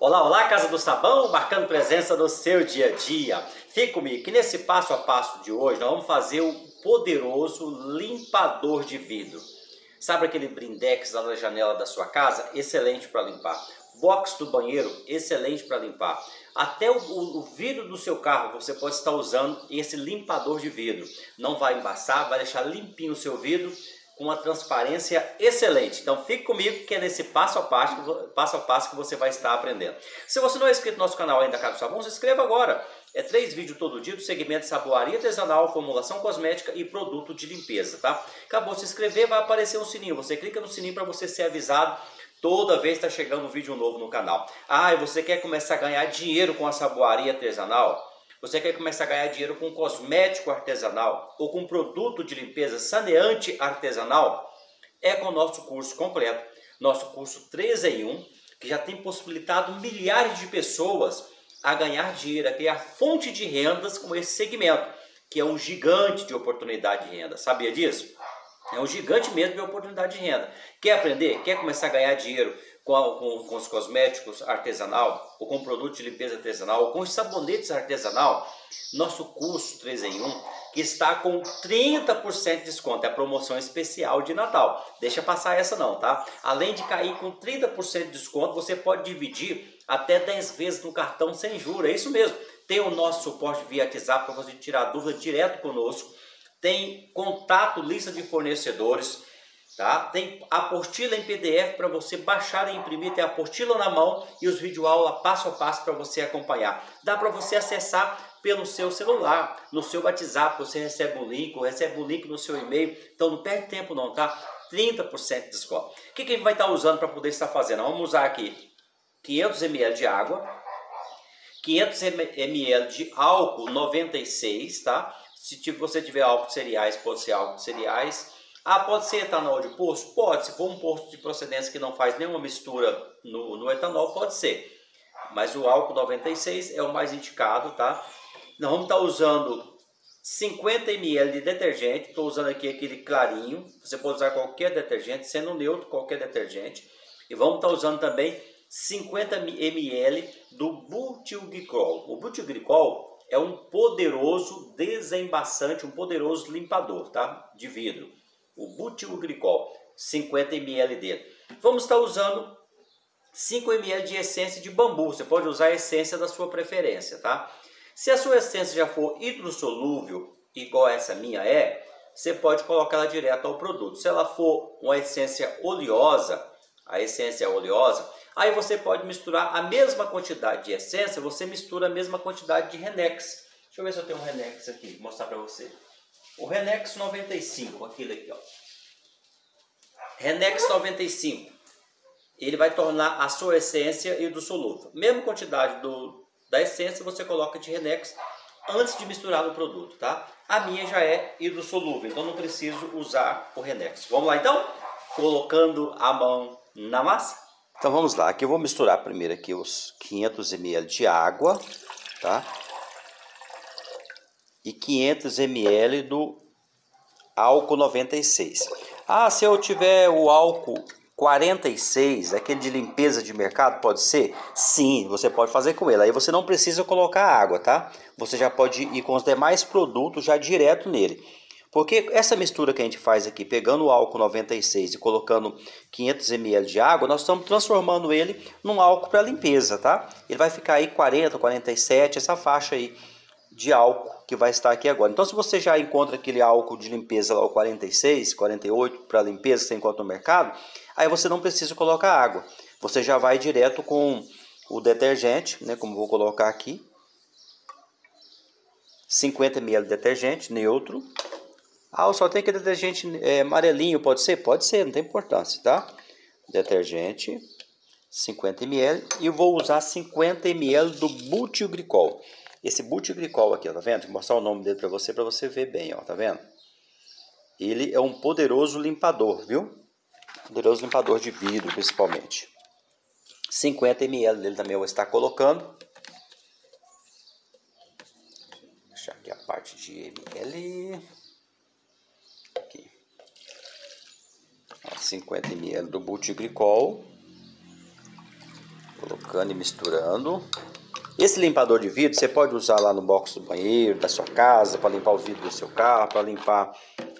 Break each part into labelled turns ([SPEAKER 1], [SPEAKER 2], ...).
[SPEAKER 1] Olá, olá, Casa do Sabão, marcando presença no seu dia a dia. Fique comigo que nesse passo a passo de hoje nós vamos fazer o poderoso limpador de vidro. Sabe aquele brindex lá na janela da sua casa? Excelente para limpar. Box do banheiro, excelente para limpar. Até o, o, vidro do seu carro você pode estar usando esse limpador de vidro. Não vai embaçar, vai deixar limpinho o seu vidro com uma transparência excelente. Então fique comigo que é nesse passo a passo, passo a passo que você vai estar aprendendo. Se você não é inscrito no nosso canal ainda, Carlos Sabão, se inscreva agora. É três vídeos todo dia do segmento saboaria artesanal, formulação cosmética e produto de limpeza, tá? Acabou de se inscrever, vai aparecer um sininho. Você clica no sininho para você ser avisado toda vez que está chegando um vídeo novo no canal. Ah, e você quer começar a ganhar dinheiro com a saboaria artesanal? Você quer começar a ganhar dinheiro com cosmético artesanal ou com produto de limpeza saneante artesanal? É com o nosso curso completo, nosso curso 3 em 1, que já tem possibilitado milhares de pessoas a ganhar dinheiro, a criar fonte de rendas com esse segmento, que é um gigante de oportunidade de renda. Sabia disso? É um gigante mesmo de oportunidade de renda. Quer aprender? Quer começar a ganhar dinheiro com, com, com, os cosméticos artesanal, ou com produtos de limpeza artesanal, ou com os sabonetes artesanal, nosso curso 3 em 1, que está com 30% de desconto, é a promoção especial de Natal. Deixa passar essa não, tá? Além de cair com 30% de desconto, você pode dividir até 10 vezes no cartão sem juros, é isso mesmo. Tem o nosso suporte via WhatsApp para você tirar dúvida direto conosco. Tem contato, lista de fornecedores, Tá? Tem apostila em PDF para você baixar e imprimir, tem apostila na mão e os vídeo aula passo a passo para você acompanhar. Dá para você acessar pelo seu celular, no seu WhatsApp, você recebe um link, ou recebe um link no seu e-mail. Então não perde tempo não, tá? 30% de desconto. O que, que a gente vai estar tá usando para poder estar fazendo? Vamos usar aqui 500 ml de água, 500 ml de álcool 96, tá? Se você tiver álcool de cereais, pode ser álcool de cereais ah, pode ser etanol de poço? Pode. Se for um poço de procedência que não faz nenhuma mistura no, no etanol, pode ser. Mas o álcool 96 é o mais indicado, tá? Nós vamos estar usando 50 ml de detergente. Estou usando aqui aquele clarinho. Você pode usar qualquer detergente, sendo neutro, qualquer detergente. E vamos estar usando também 50 ml do butilglicol. O butilglicol é um poderoso desembaçante, um poderoso limpador, tá? De vidro o butilglicol, 50 ml dele. Vamos estar usando 5 ml de essência de bambu. Você pode usar a essência da sua preferência, tá? Se a sua essência já for hidrossolúvel, igual essa minha é, você pode colocar ela direto ao produto. Se ela for uma essência oleosa, a essência oleosa, aí você pode misturar a mesma quantidade de essência, você mistura a mesma quantidade de Renex. Deixa eu ver se eu tenho um Renex aqui, vou mostrar para você. O Renex 95, aquele aqui, ó. Renex 95, ele vai tornar a sua essência hidrossolúvel. Mesma quantidade do, da essência você coloca de Renex antes de misturar no produto, tá? A minha já é hidrossolúvel, então não preciso usar o Renex. Vamos lá então? Colocando a mão na massa. Então vamos lá, aqui eu vou misturar primeiro aqui os 500 ml de água, tá? e 500 ml do álcool 96. Ah, se eu tiver o álcool 46, aquele de limpeza de mercado, pode ser? Sim, você pode fazer com ele. Aí você não precisa colocar água, tá? Você já pode ir com os demais produtos já direto nele. Porque essa mistura que a gente faz aqui, pegando o álcool 96 e colocando 500 ml de água, nós estamos transformando ele num álcool para limpeza, tá? Ele vai ficar aí 40, 47, essa faixa aí de álcool que vai estar aqui agora. Então, se você já encontra aquele álcool de limpeza lá, o 46, 48 para limpeza que você encontra no mercado, aí você não precisa colocar água. Você já vai direto com o detergente, né, como vou colocar aqui. 50 ml de detergente neutro. Ah, só tem aquele detergente é, amarelinho, pode ser? Pode ser, não tem importância, tá? Detergente, 50 ml. E vou usar 50 ml do butilglicol. Esse butilglicol aqui, ó, tá vendo? Vou mostrar o nome dele para você, para você ver bem, ó, tá vendo? Ele é um poderoso limpador, viu? Poderoso limpador de vidro, principalmente. 50 ml dele também eu vou estar colocando. Deixar aqui a parte de ml. 50 ml do butilglicol. Colocando e misturando. Esse limpador de vidro você pode usar lá no box do banheiro, da sua casa, para limpar o vidro do seu carro, para limpar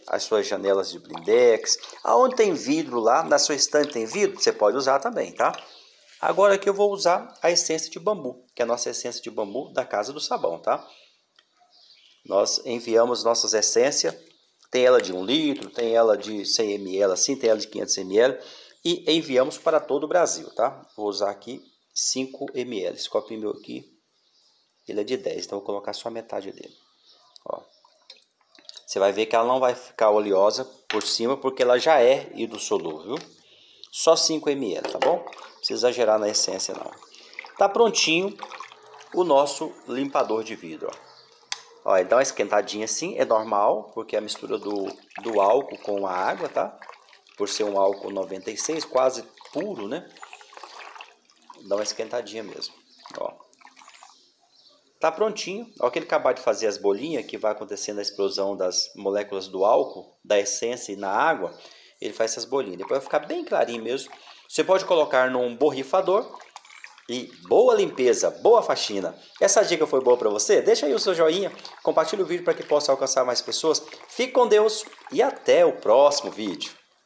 [SPEAKER 1] as suas janelas de blindex. Aonde tem vidro lá, na sua estante tem vidro, você pode usar também, tá? Agora aqui eu vou usar a essência de bambu, que é a nossa essência de bambu da Casa do Sabão, tá? Nós enviamos nossas essências, tem ela de 1 litro, tem ela de 100 ml assim, tem ela de 500 ml e enviamos para todo o Brasil, tá? Vou usar aqui 5 ml. Esse copinho meu aqui, ele é de 10, então vou colocar só a metade dele. Ó. Você vai ver que ela não vai ficar oleosa por cima, porque ela já é hidrossolúvel? Só 5 ml, tá bom? Não precisa exagerar na essência, não. Tá prontinho o nosso limpador de vidro, ó. Ó, ele dá uma esquentadinha assim, é normal, porque é a mistura do, do álcool com a água, tá? Por ser um álcool 96, quase puro, né? Dá uma esquentadinha mesmo, ó. Tá prontinho. Ó que ele acabar de fazer as bolinhas, que vai acontecendo a explosão das moléculas do álcool, da essência e na água, ele faz essas bolinhas. Depois vai ficar bem clarinho mesmo. Você pode colocar num borrifador e boa limpeza, boa faxina. Essa dica foi boa para você? Deixa aí o seu joinha, compartilhe o vídeo para que possa alcançar mais pessoas. Fique com Deus e até o próximo vídeo.